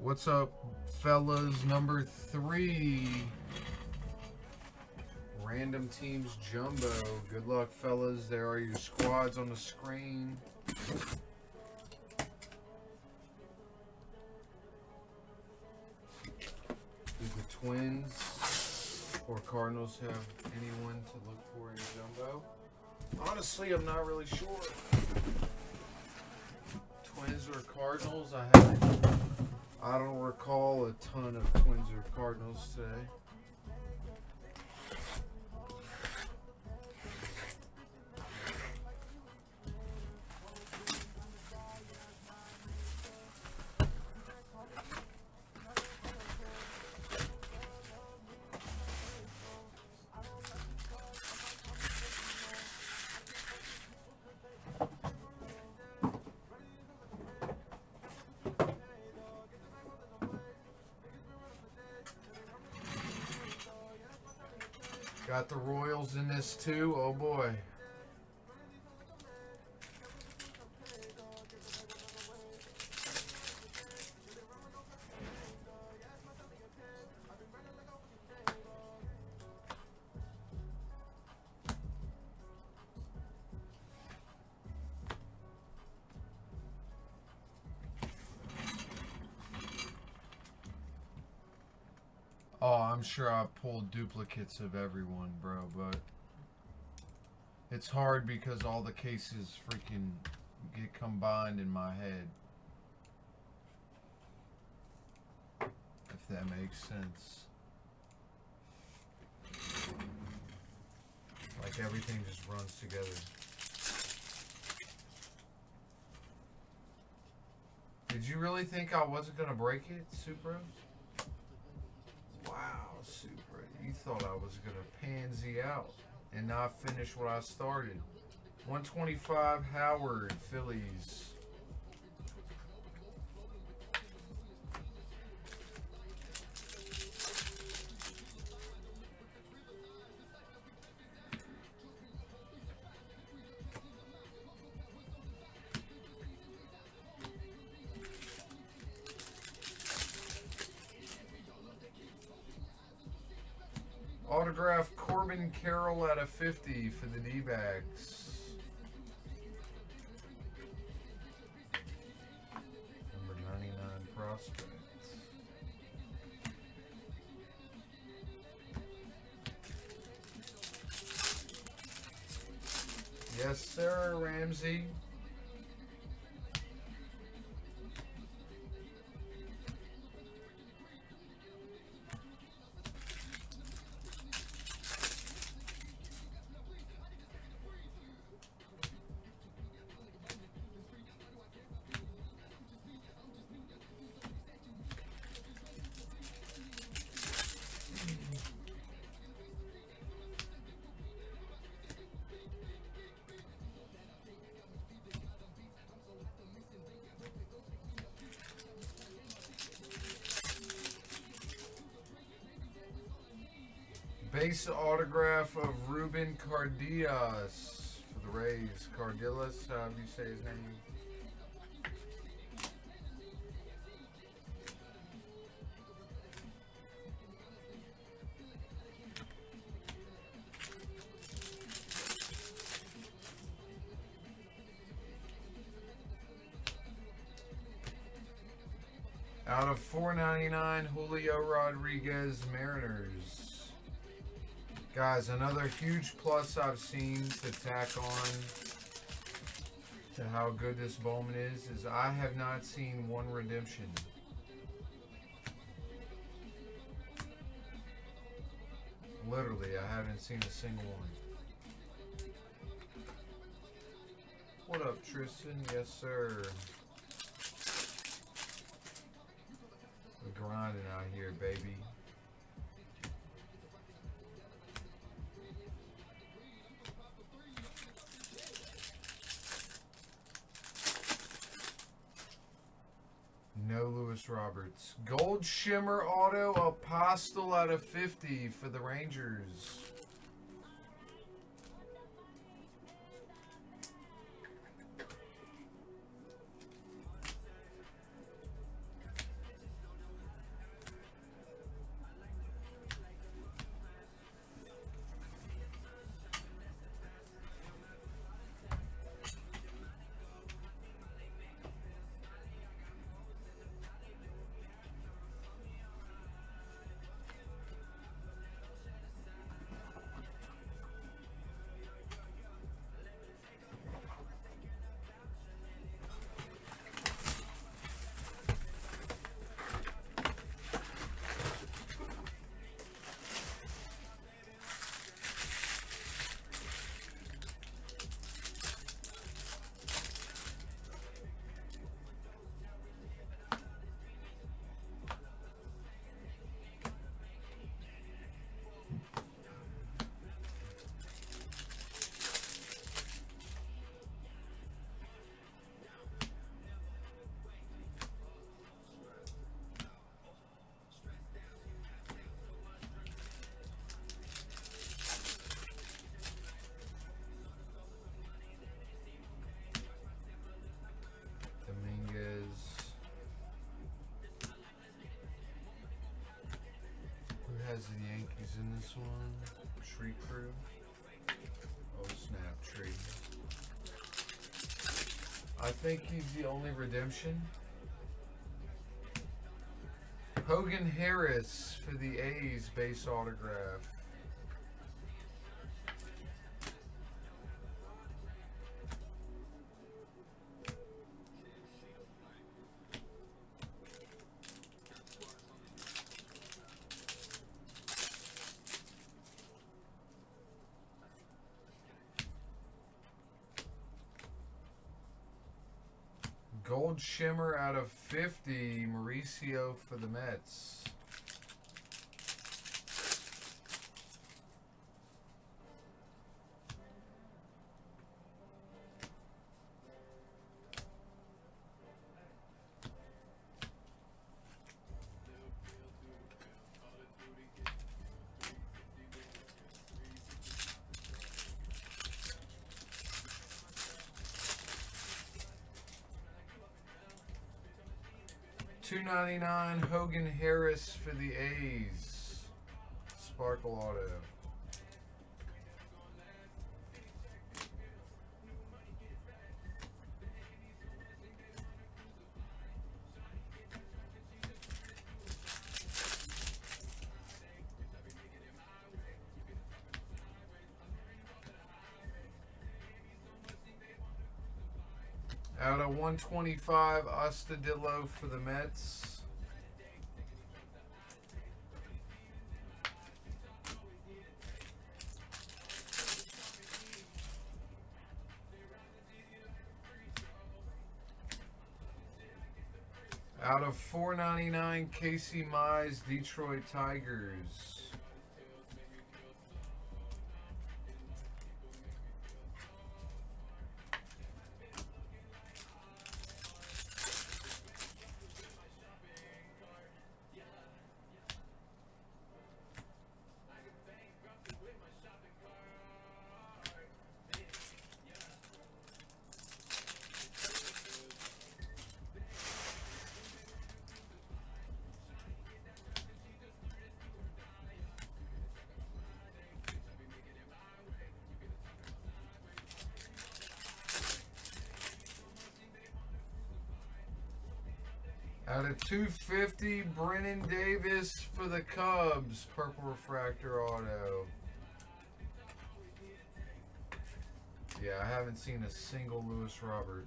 What's up, fellas? Number three. Random teams jumbo. Good luck, fellas. There are your squads on the screen. Do the Twins or Cardinals have anyone to look for in jumbo? Honestly, I'm not really sure. Twins or Cardinals? I haven't. I don't recall a ton of Twins or Cardinals today. Oh boy. Oh, I'm sure I pulled duplicates of everyone, bro, but it's hard because all the cases freaking get combined in my head. If that makes sense. Like everything just runs together. Did you really think I wasn't going to break it, Supra? Wow, Super. You thought I was going to pansy out and not finish what I started. 125 Howard, Phillies. Autograph Corbin Carroll out of 50 for the D-backs. Base autograph of Ruben Cardias for the Rays. Cardillas, however you say his name. Out of 499, Julio Rodriguez Mariners. Guys, another huge plus I've seen to tack on to how good this Bowman is, is I have not seen one redemption. Literally, I haven't seen a single one. What up, Tristan? Yes, sir. We're grinding out here, baby. No Luis Roberts. Gold Shimmer Auto Apostel out of 50 for the Rangers. In this one. Tree Crew. Oh snap, Tree. I think he's the only redemption. Hogan Harris for the A's base autograph. Out of 50, Mauricio for the Mets. Two ninety nine Hogan Harris for the A's. Sparkle Auto. 125, Astudillo for the Mets. Out of 499, Casey Mize, Detroit Tigers. Out of 250, Brennen Davis for the Cubs, Purple Refractor Auto. Yeah, I haven't seen a single Luis Robert.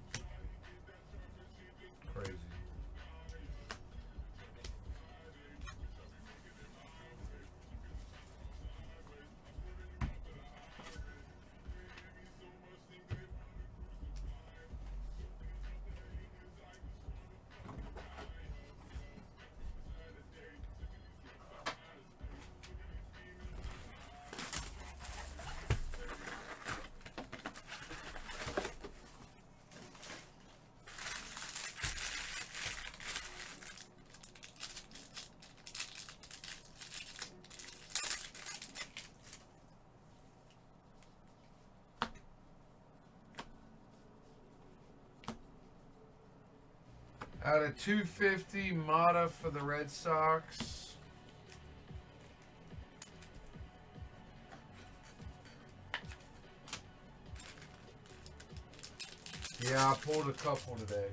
Out of 250, Mata for the Red Sox. Yeah, I pulled a couple today.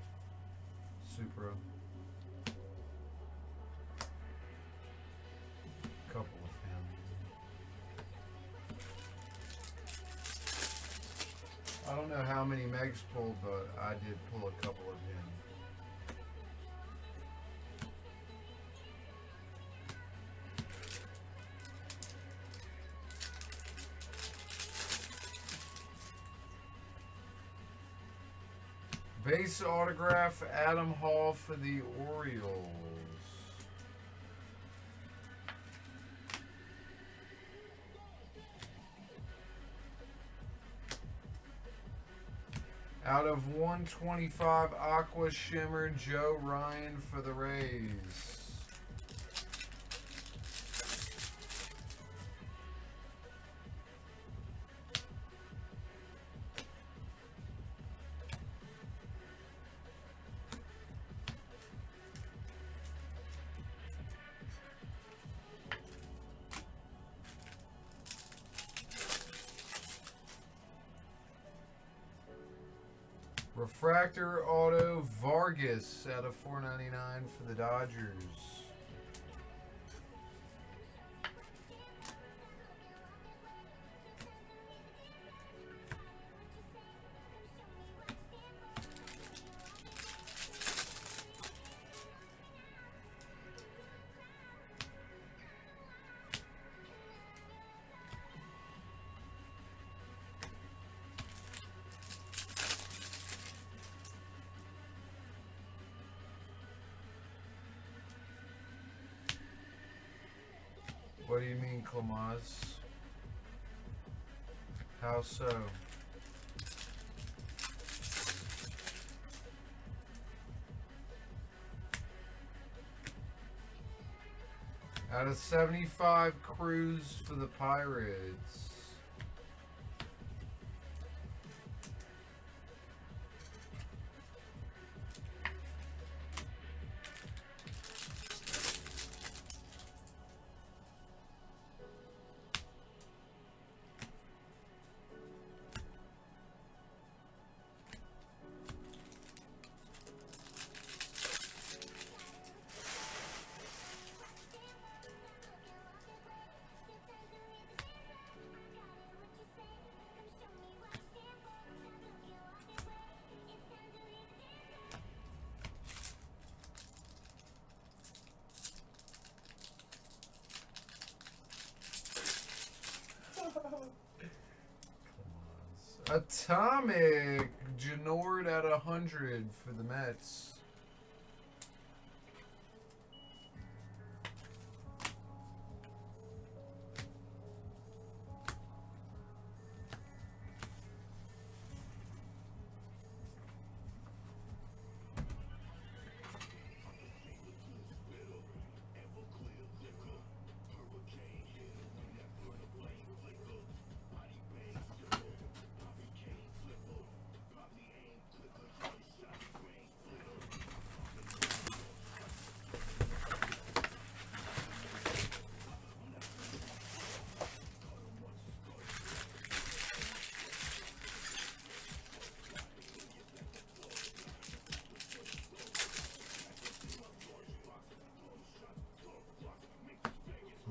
Base autograph, Adam Hall for the Orioles. Out of 125, Aqua Shimmer, Joe Ryan for the Rays. Refractor Auto Vargas out of 4.99 for the Dodgers. Klamaz? How so? Out of 75 Cruz for the Pirates. Atomic Janord at 100 for the Mets.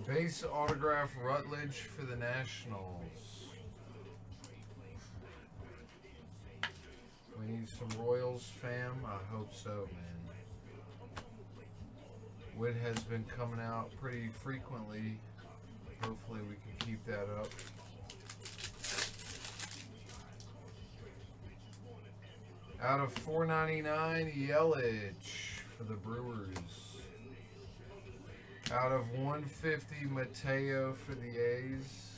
Base autograph Rutledge for the Nationals. We need some Royals fam. I hope so, man. Wood has been coming out pretty frequently. Hopefully we can keep that up. Out of 499, Yelich for the Brewers. Out of 150, Mateo for the A's.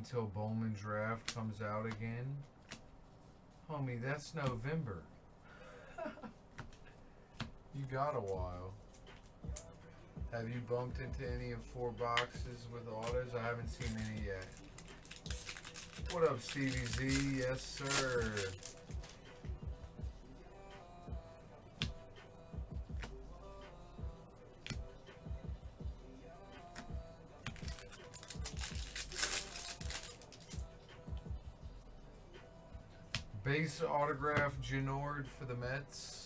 Until Bowman draft comes out again. Homie, that's November. you got a while. Have you bumped into any of four boxes with autos? I haven't seen any yet. What up, Stevie Z? Yes, sir. Base autograph Janord for the Mets.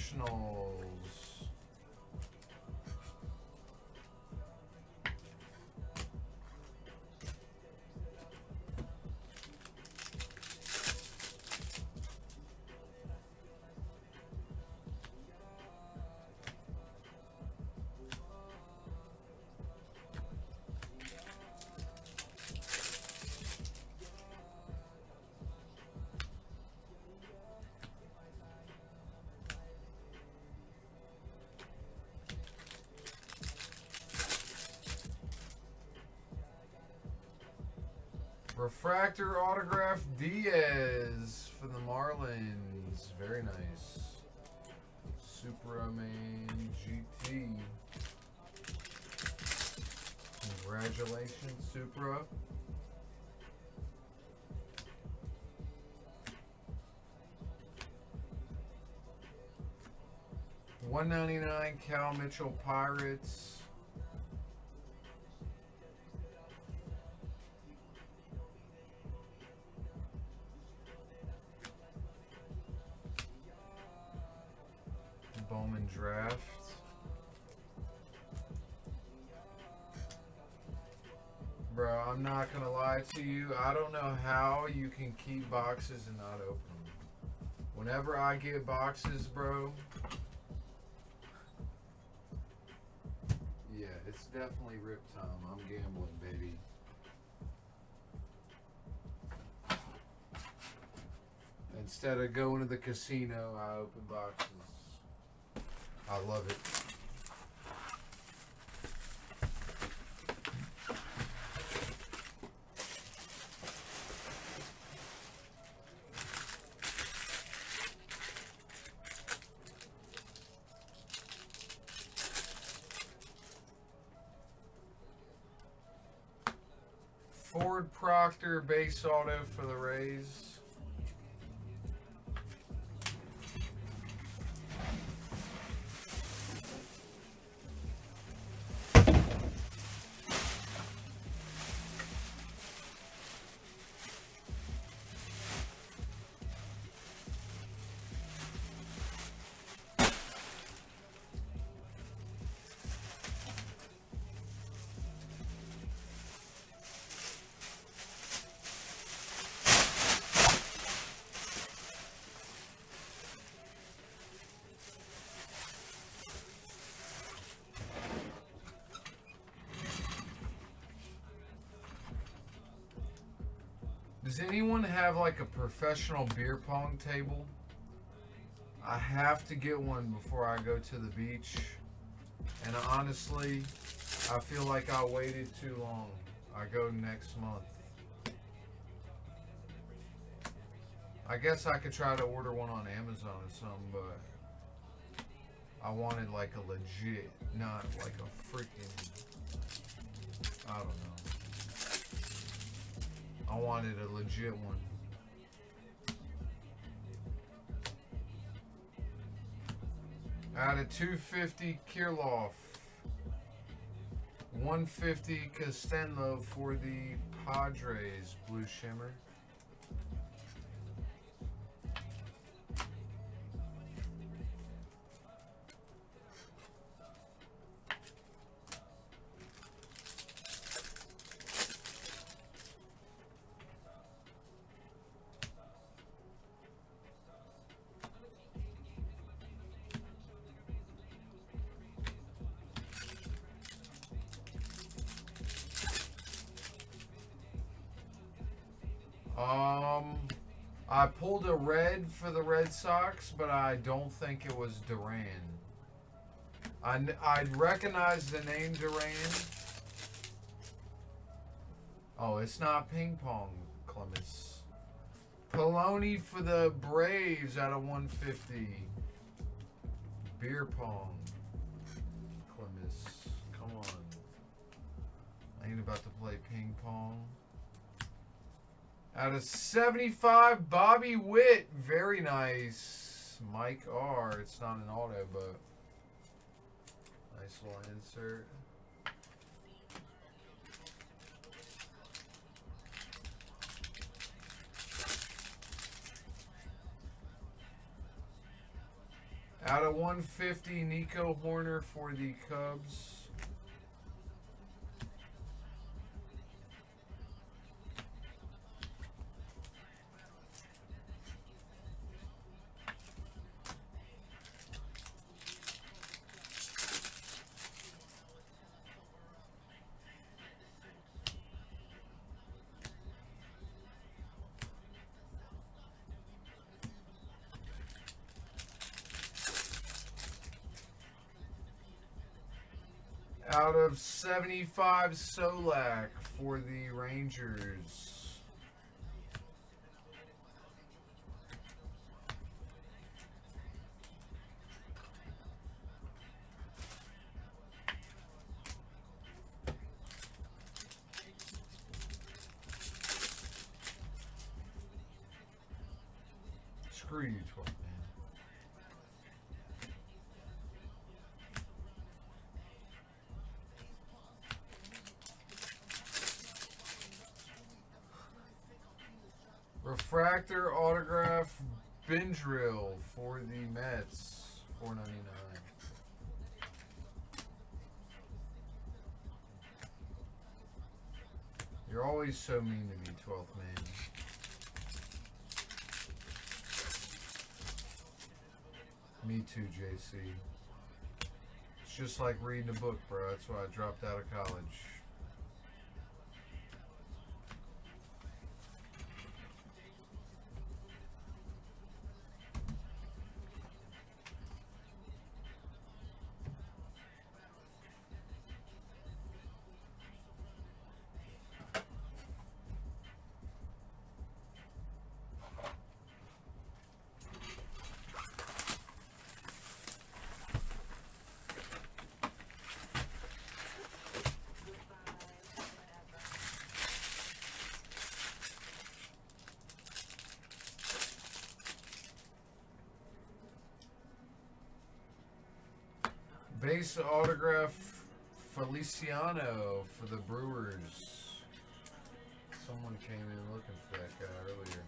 For Refractor autograph Diaz for the Marlins. Very nice. Superman GT. Congratulations, Supra. One ninety nine Cal Mitchell Pirates. Get boxes, bro. Yeah, it's definitely rip time. I'm gambling, baby. Instead of going to the casino, I open boxes. I love it. Proctor base auto for the Rays. Does anyone have like a professional beer pong table? I have to get one before I go to the beach. And honestly, I feel like I waited too long. I go next month. I guess I could try to order one on Amazon or something, but I wanted like a legit, not like a freaking, I don't know. I wanted a legit one. Out of 250 Kirilloff. 150 Costello for the Padres Blue Shimmer. Um, I pulled a red for the Red Sox, but I don't think it was Duran. I I'd recognize the name Duran. Oh, it's not ping pong, Clemens. Poloni for the Braves out of 150. Beer pong. Clemens. Come on. I ain't about to play ping pong. Out of 75, Bobby Witt. Very nice. Mike R. It's not an auto, but nice little insert. Out of 150, Nico Hoerner for the Cubs. Out of 75, Solak for the Rangers. Too, JC. It's just like reading a book, bro. That's why I dropped out of college. Base autograph Feliciano for the Brewers. Someone came in looking for that guy earlier.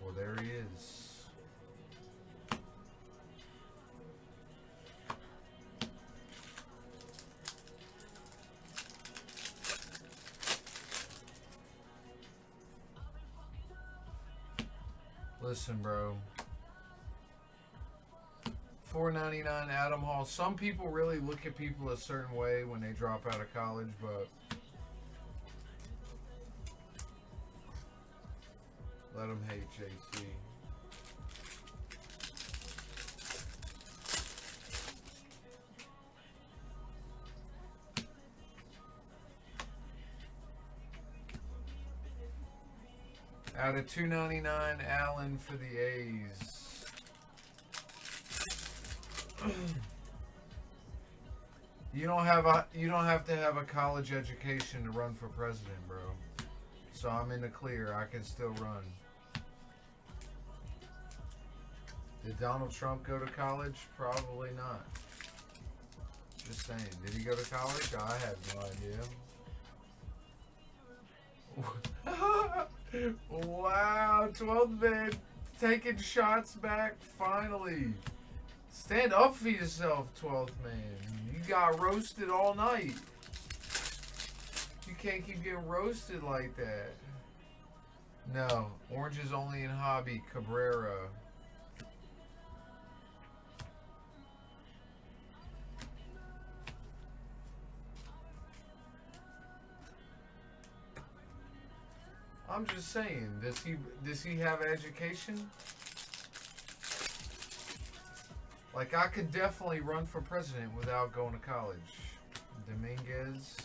Well, there he is. Listen, bro. Four ninety nine Adam Hall. Some people really look at people a certain way when they drop out of college, but let them hate JC. Out of 299 Allen for the A's. You don't have a you don't have to have a college education to run for president, bro. So I'm in the clear. I can still run. Did Donald Trump go to college? Probably not. Just saying. Did he go to college? I have no idea. wow, 12 man taking shots back finally. Stand up for yourself, 12th man. You got roasted all night. You can't keep getting roasted like that. No, orange is only in hobby. Cabrera. I'm just saying, does he does he have education? Like I could definitely run for president without going to college. Dominguez.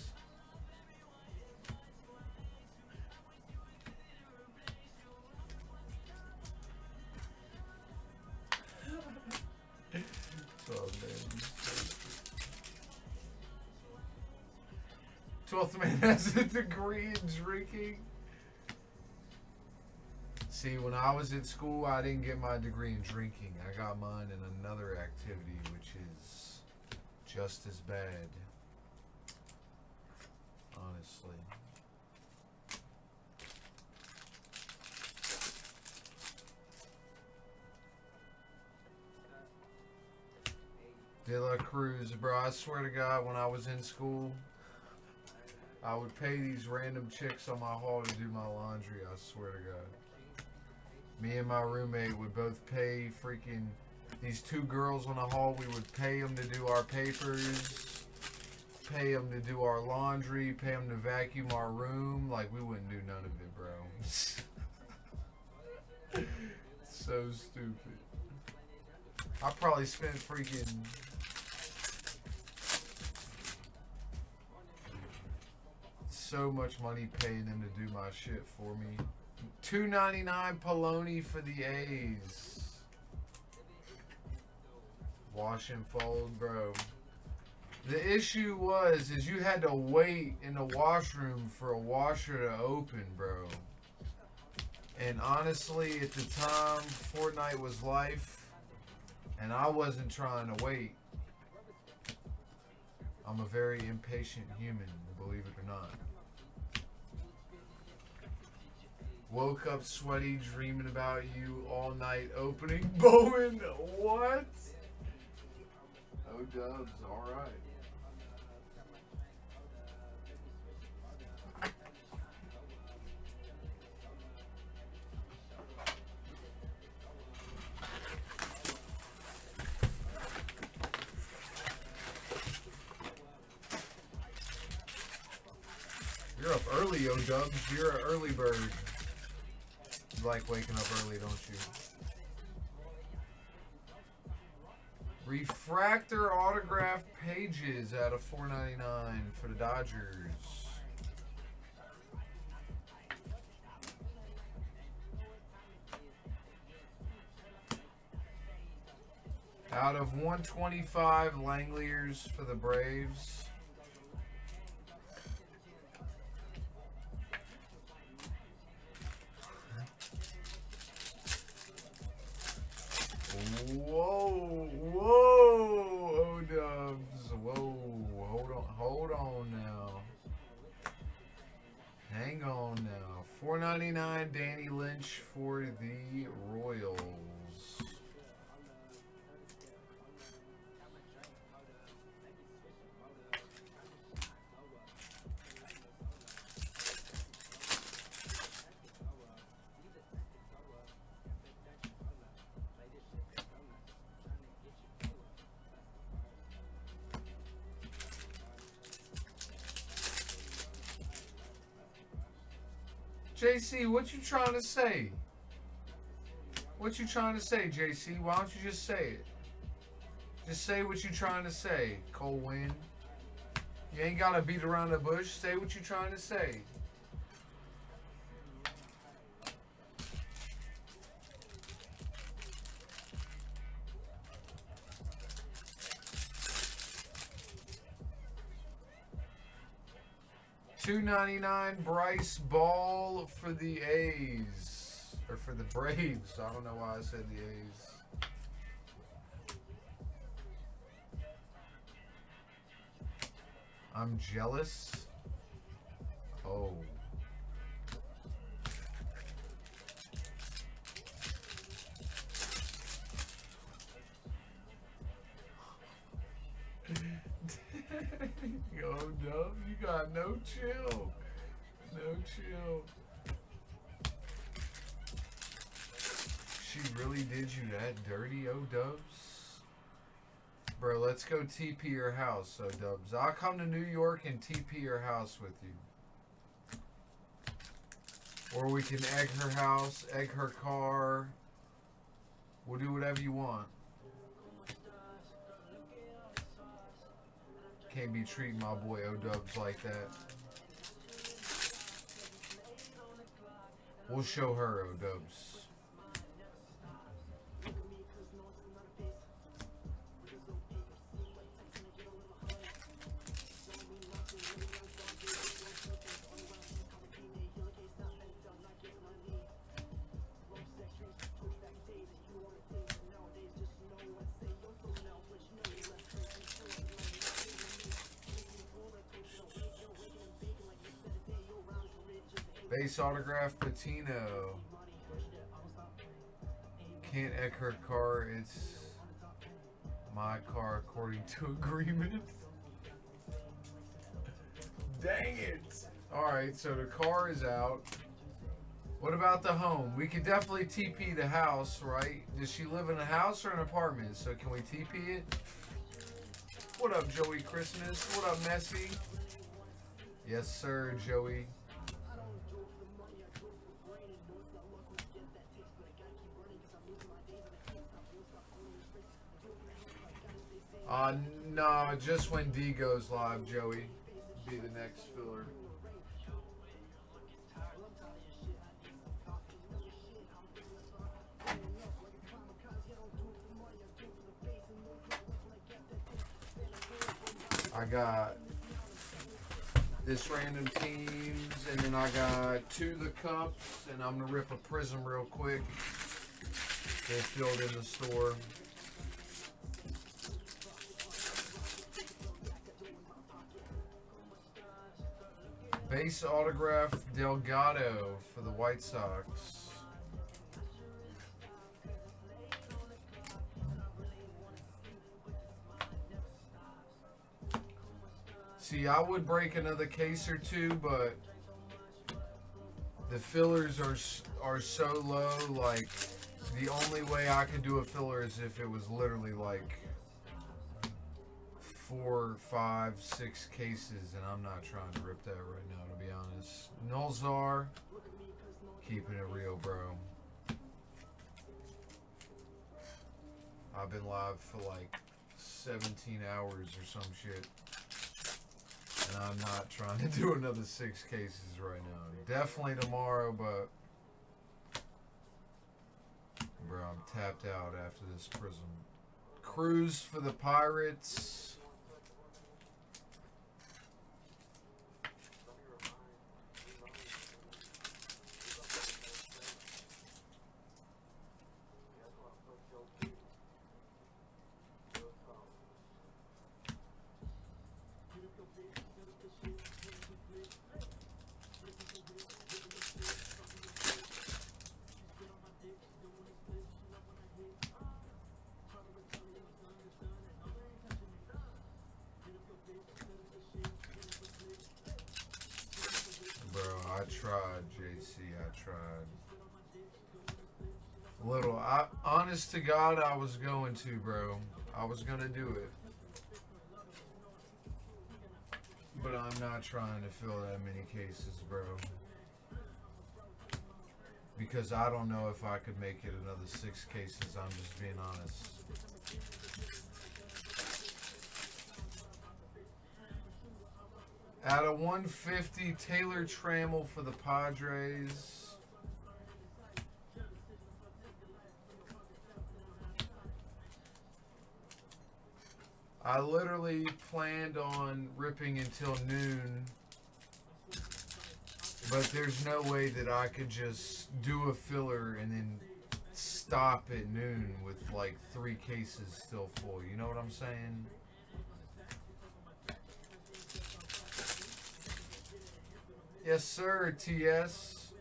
Twelfth man has a degree in drinking. See, when I was in school, I didn't get my degree in drinking. I got mine in another activity, which is just as bad. Honestly. De La Cruz, bro. I swear to God, when I was in school, I would pay these random chicks on my hall to do my laundry. I swear to God. Me and my roommate would both pay freaking these two girls on the hall. We would pay them to do our papers, pay them to do our laundry, pay them to vacuum our room. Like we wouldn't do none of it, bro. so stupid. I probably spent freaking so much money paying them to do my shit for me. Two ninety nine Poloni for the A's. Wash and fold, bro. The issue was is you had to wait in the washroom for a washer to open, bro. And honestly, at the time, Fortnite was life, and I wasn't trying to wait. I'm a very impatient human, believe it or not. Woke up sweaty, dreaming about you all night. Opening Bowman, what? Oh, Dubs, all right. You're up early, O Dubs. You're an early bird. Like waking up early, don't you? Refractor autograph pages out of 4.99 for the Dodgers. Out of 125 Langeliers for the Braves. JC, what you trying to say? What you trying to say, JC? Why don't you just say it? Just say what you trying to say, Cole Win. You ain't gotta beat around the bush. Say what you trying to say. Two ninety nine Bryce Ball for the A's. Or for the Braves. I don't know why I said the A's. I'm jealous. Oh. Got no chill. No chill. She really did you that dirty, O Dubs? Bro, let's go TP your house, O Dubs. I'll come to New York and TP your house with you. Or we can egg her house, egg her car. We'll do whatever you want. Can't be treating my boy O-Dubs like that. We'll show her O-Dubs. Autograph Can't egg her car. It's My car according to agreement. Dang it! Alright, so the car is out. What about the home? We could definitely TP the house, right? Does she live in a house or an apartment? So can we TP it? What up, Joey Christmas? What up, Messi? Yes, sir, Joey. Uh, no, just when D goes live, Joey. Be the next filler. I got this random teams, and then I got two of the cups, and I'm gonna rip a Prizm real quick. They filled in the store. Base autograph Delgado for the White Sox. See, I would break another case or two, but the fillers are are so low. Like the only way I could do a filler is if it was literally like four, five, six cases, and I'm not trying to rip that right now, to be honest. Nulzar, keeping it real, bro. I've been live for like 17 hours or some shit. And I'm not trying to do another six cases right now. Definitely tomorrow, but... Bro, I'm tapped out after this Prizm. Cruz for the Pirates. JC. I tried. a Little. I, honest to God, I was going to, bro. I was to do it. But I'm not trying to fill that many cases, bro. Because I don't know if I could make it another six cases. I'm just being honest. Out of 150, Taylor Trammell for the Padres. I literally planned on ripping until noon. But there's no way that I could just do a filler and then stop at noon with like three cases still full. You know what I'm saying? Yes, sir, TS.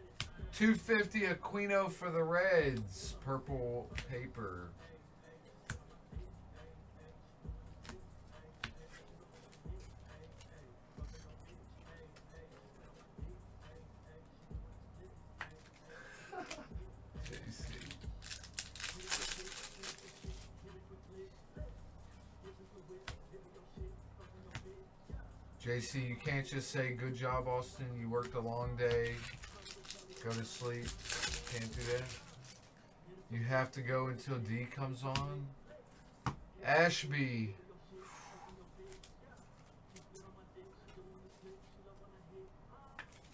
250 Aquino for the Reds. Purple paper. Can't just say, good job, Austin. You worked a long day. Go to sleep. Can't do that. You have to go until D comes on. Ashby.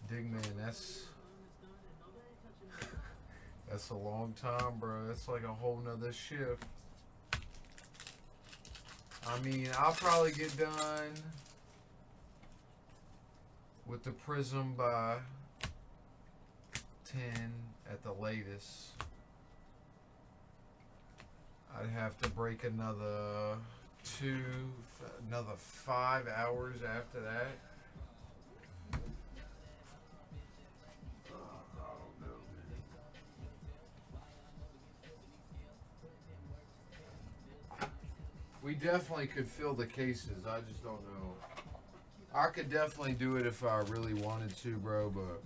Digman, that's... That's a long time, bro. That's like a whole nother shift. I mean, I'll probably get done with the Prizm by 10 at the latest. I'd have to break another two, another five hours after that. We definitely could fill the cases. I just don't know. I could definitely do it if I really wanted to, bro, but.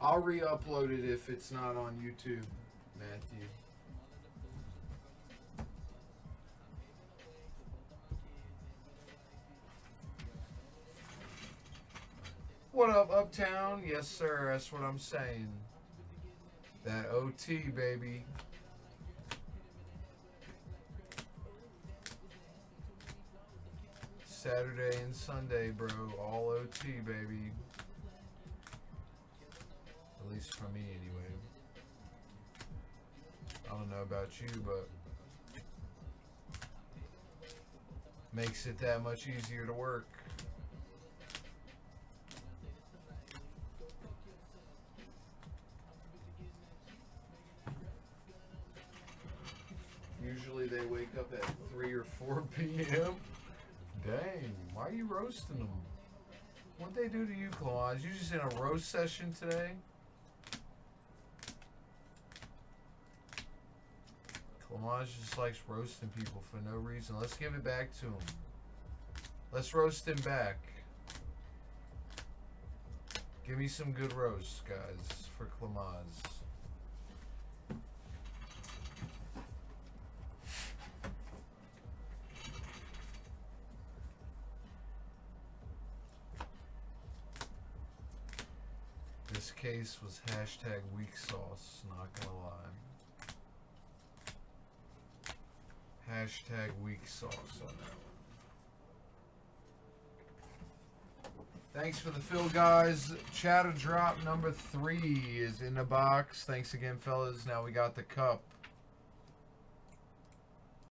I'll re-upload it if it's not on YouTube, Matthew. What up, Uptown? Yes, sir. That's what I'm saying. That OT, baby. Saturday and Sunday, bro. All OT, baby. At least for me, anyway. I don't know about you, but makes it that much easier to work. Usually they wake up at 3 or 4 p.m. Dang, why are you roasting them? What'd they do to you, Claus? You just in a roast session today? Clamage just likes roasting people for no reason. Let's give it back to him. Let's roast him back. Give me some good roasts, guys, for Clamaz. Case was hashtag weak sauce, not gonna lie. Hashtag weak sauce on that one. Thanks for the fill, guys. Chatter drop number three is in the box. Thanks again, fellas. Now we got the cup.